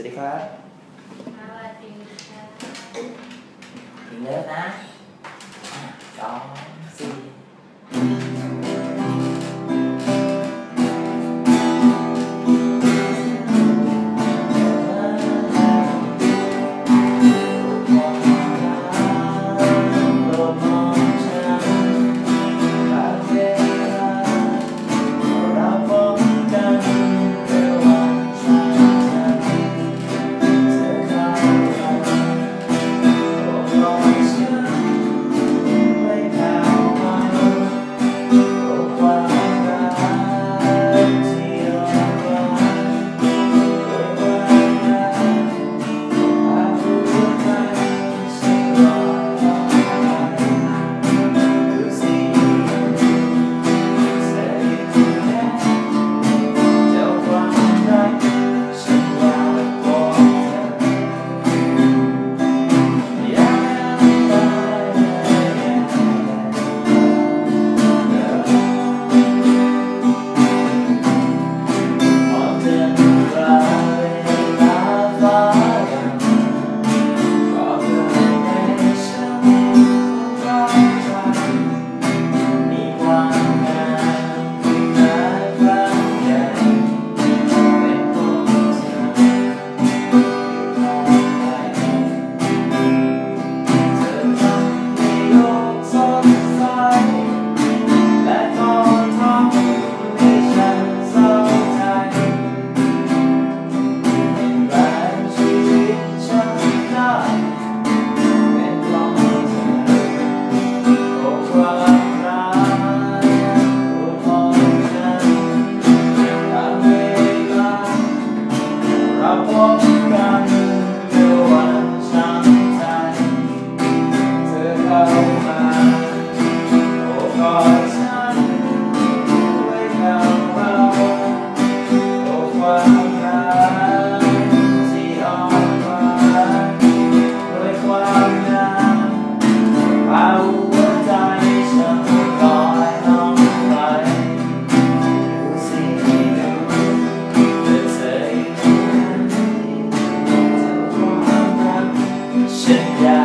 วัสดีครับสวัสดีครับถึงเริ่นะสองสี่ sit down.